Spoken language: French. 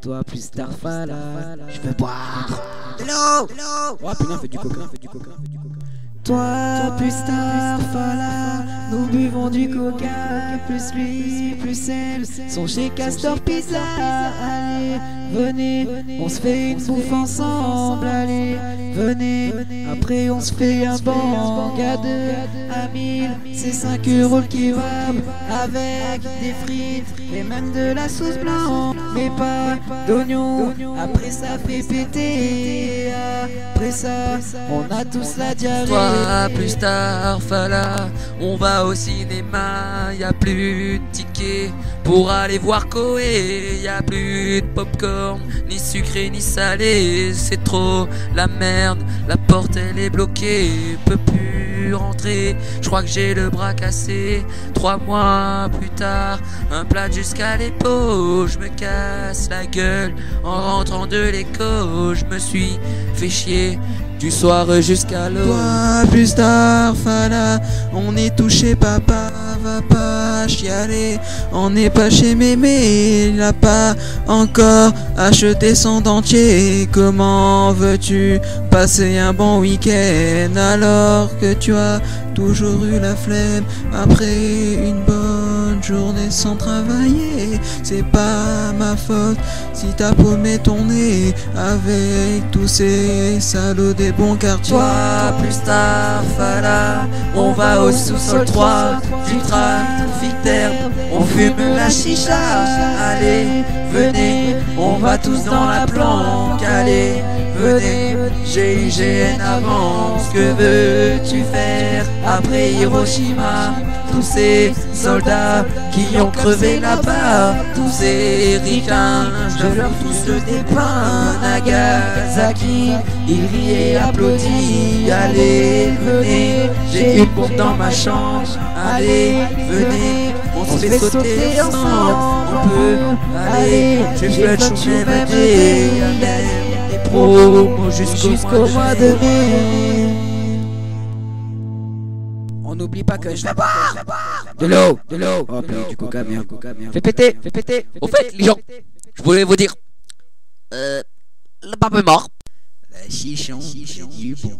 Toi plus Starfala, je veux boire. Hello. Oh putain, fais du coca, fais du coca, fais du coca. Toi plus Starfala, nous buvons du coca, plus lui, plus elle, sont chez Castor Pizza. Allez, venez, on se fait une bouffe ensemble, allez, venez, après on se fait un bang à deux, à mille, c'est 5 euros le kebab, avec des frites et même de la sauce blanche, mais pas d'oignons, après ça fait péter, après ça, on a tous la diarrhée. Plus on va au cinéma, y a plus de tickets. Pour aller voir Koé, y a plus de popcorn, ni sucré ni salé, c'est trop la merde, la porte elle est bloquée, peut plus je crois que j'ai le bras cassé, trois mois plus tard, un plat jusqu'à l'épaule, je me casse la gueule en rentrant de l'école, je me suis fait chier du soir jusqu'à l'aube. Toi plus tard, on est touché, papa va pas chialer. On n'est pas chez mémé, il a pas encore acheté son dentier. Comment veux-tu passer un bon week-end alors que tu as toujours eu la flemme après une bonne journée sans travailler C'est pas ma faute si t'as paumé ton nez avec tous ces salauds des bons quartiers. Toi plus tard, Fala, on va au sous-sol 3 du trafic d'herbe, on fume la chicha. Allez, venez, on va tous dans la planque. Allez, venez, GIGN avance. Que veux-tu faire? Après Hiroshima? Tous ces soldats qui ont crevé là-bas, tous ces ricains, je leur tous des pains. Nagasaki, il rit et applaudit. Allez, venez, j'ai une bombe dans ma chambre. Allez, venez, on se fait sauter ensemble. On peut, allez, je peux changer ma vie. Jusqu'au mois de mai. On n'oublie pas que je vais boire, de l'eau, de l'eau. Oh du coca, merde, coca, merde. Fais péter, fais péter. Au fait, les gens, je voulais vous dire, euh, le pape est mort. La chichon, du bon.